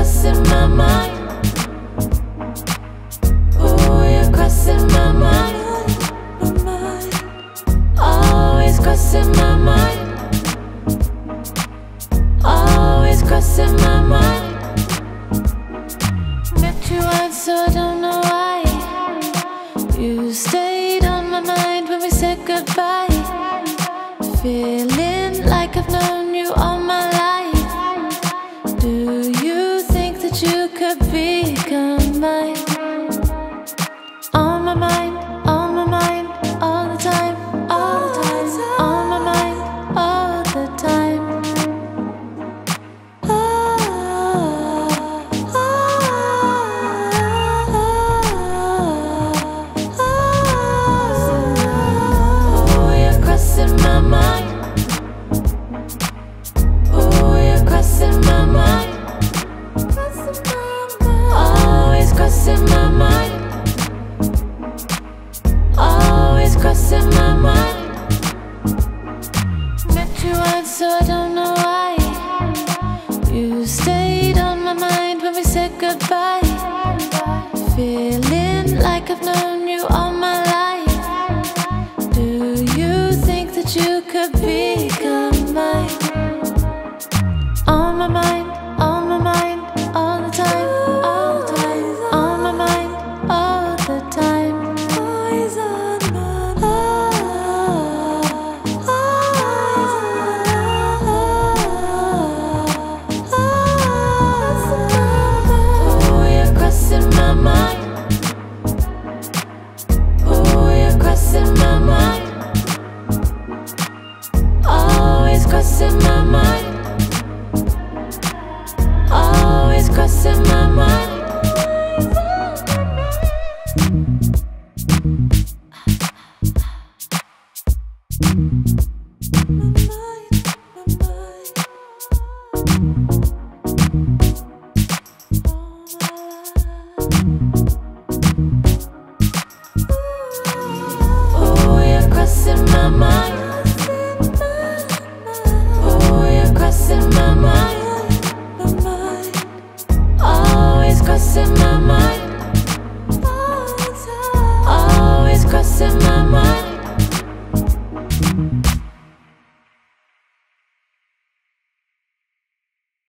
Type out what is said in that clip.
crossing my mind. Ooh, you're crossing my mind. My mind. Always crossing my mind. Always crossing my mind. Met you so I don't know why. You stayed on my mind when we said goodbye. Feeling like I've known you all. Crossing my mind. Always crossing my mind. Met you once, so I don't know why. You stayed on my mind when we said goodbye. Feeling like I've known you all my life. Do you think that you could become mine? On my mind, in my mind.